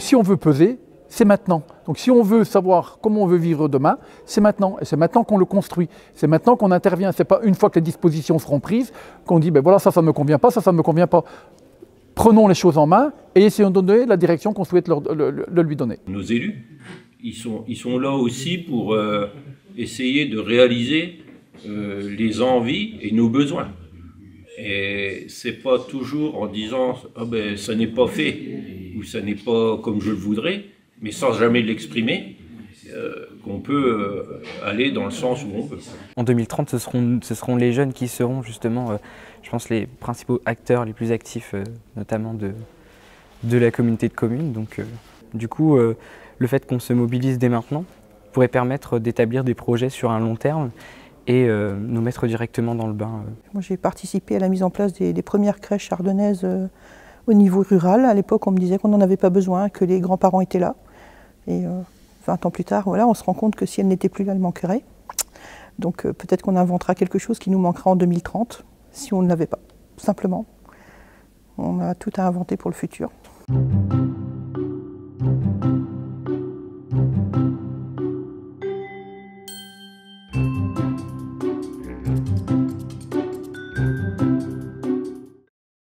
si on veut peser, c'est maintenant. Donc si on veut savoir comment on veut vivre demain, c'est maintenant. Et c'est maintenant qu'on le construit. C'est maintenant qu'on intervient. C'est pas une fois que les dispositions seront prises qu'on dit ben voilà ça ça ne me convient pas, ça ça ne me convient pas. Prenons les choses en main et essayons de donner la direction qu'on souhaite le, lui donner. Nos élus, ils sont, ils sont là aussi pour euh, essayer de réaliser euh, les envies et nos besoins. Et c'est pas toujours en disant ah ben ça n'est pas fait ou ça n'est pas comme je le voudrais, mais sans jamais l'exprimer, euh, qu'on peut euh, aller dans le sens où on veut. En 2030, ce seront, les jeunes qui seront justement, euh, je pense, les principaux acteurs les plus actifs, notamment de, de la communauté de communes. Donc, du coup, le fait qu'on se mobilise dès maintenant pourrait permettre d'établir des projets sur un long terme et nous mettre directement dans le bain. Moi, j'ai participé à la mise en place des, premières crèches ardennaises au niveau rural. À l'époque, on me disait qu'on n'en avait pas besoin, que les grands-parents étaient là. Et 20 euh, ans plus tard, voilà, on se rend compte que si elle n'était plus là, elle manquerait. Donc euh, peut-être qu'on inventera quelque chose qui nous manquera en 2030, si on ne l'avait pas, simplement. On a tout à inventer pour le futur.